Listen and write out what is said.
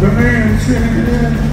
the man said,